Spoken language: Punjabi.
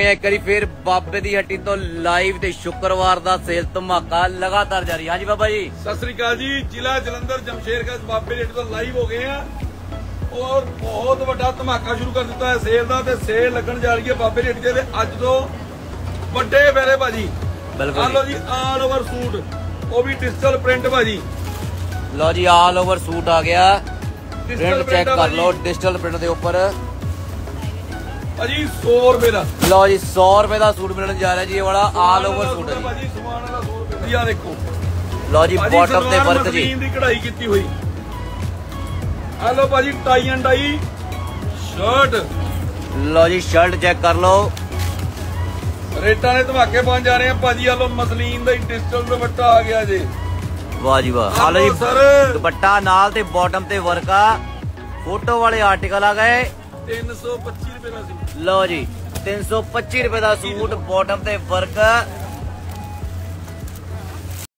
ਇੱਕ ਵਾਰੀ ਫੇਰ ਬਾਬੇ ਦੀ ਹੱਟੀ ਤੋਂ ਲਾਈਵ ਤੇ ਸ਼ੁੱਕਰਵਾਰ ਦਾ ਸੇਲ ਧਮਾਕਾ ਲਗਾਤਾਰ ਜਾਰੀ ਹਾਂਜੀ ਬਾਬਾ ਜੀ। ਸਤਿ ਸ੍ਰੀ ਅਕਾਲ ਜੀ। ਜ਼ਿਲ੍ਹਾ ਜਲੰਧਰ ਜਮਸ਼ੇਰਗੰਜ ਬਾਬੇ ਰੇਟ ਤੋਂ ਲਾਈਵ ਹੋ ਗਏ ਆ। ਔਰ ਬਹੁਤ ਵੱਡਾ ਧਮਾਕਾ ਸ਼ੁਰੂ ਕਰ ਦਿੱਤਾ ਹੈ ਸੇਲ ਦਾ ਤੇ ਸੇਲ ਲੱਗਣ ਜਾ ਰਹੀ ਹੈ ਬਾਬੇ ਰੇਟ ਦੇ ਅੱਜ ਤੋਂ ਵੱਡੇ ਫੇਰੇ ਭਾਜੀ। ਬਿਲਕੁਲ ਆ ਲਓ ਜੀ ਆਲ ਓਵਰ ਸੂਟ ਉਹ ਵੀ ਡਿਜੀਟਲ ਪ੍ਰਿੰਟ ਭਾਜੀ। ਲਓ ਜੀ ਆਲ ਓਵਰ ਸੂਟ ਆ ਗਿਆ। ਪ੍ਰਿੰਟ ਚੈੱਕ ਕਰ ਲਓ। ਡਿਜੀਟਲ ਪ੍ਰਿੰਟ ਦੇ ਉੱਪਰ। ਭਾਜੀ 100 ਰੁਪਏ ਦਾ। ਲਓ ਜੀ 100 ਰੁਪਏ ਦਾ ਸੂਟ ਮਿਲਣ ਜਾ ਰਿਹਾ ਜੀ ਇਹ ਵਾਲਾ ਆਲ ਓਵਰ ਸੂਟ ਹੈ ਭਾਜੀ ਸਮਾਨ ਵਾਲਾ 100 ਰੁਪਏ ਦਾ। ਦੇਖੋ। ਲਓ ਜੀ ਬਾਟਮ ਤੇ ਵਰਕ ਜੀ। ਦੀ ਕਢਾਈ ਕੀਤੀ ਹੋਈ। ਆ ਲਓ ਭਾਜੀ ਟਾਈ ਐਂਡ ਡਾਈ ਸ਼ਰਟ ਲਓ ਜੀ ਸ਼ਰਟ ਚੈੱਕ ਕਰ ਲਓ। ਰੇਟਾਂ ਦੇ ਧਮਾਕੇ ਬਣ ਜਾ ਰਹੇ ਆ ਭਾਜੀ ਆ ਲਓ ਮਸਲੀਨ ਦਾ ਹੀ ਡਿਜੀਟਲ ਦੁਪੱਟਾ ਆ ਗਿਆ ਜੀ। ਵਾਹ ਜੀ ਵਾਹ। ਆ ਲਓ ਆਲੋ ਜੀ। ਦੁਪੱਟਾ ਨਾਲ ਤੇ ਬਾਟਮ ਤੇ ਵਰਕ ਆ। ਫੋਟੋ ਵਾਲੇ ਆਰਟੀਕਲ ਆ ਗਏ। 325 ਰੁਪਏ ਦਾ ਸੀ। ਲਓ ਜੀ 325 ਰੁਪਏ ਦਾ ਸੂਟ ਬਾਟਮ ਤੇ ਵਰਕ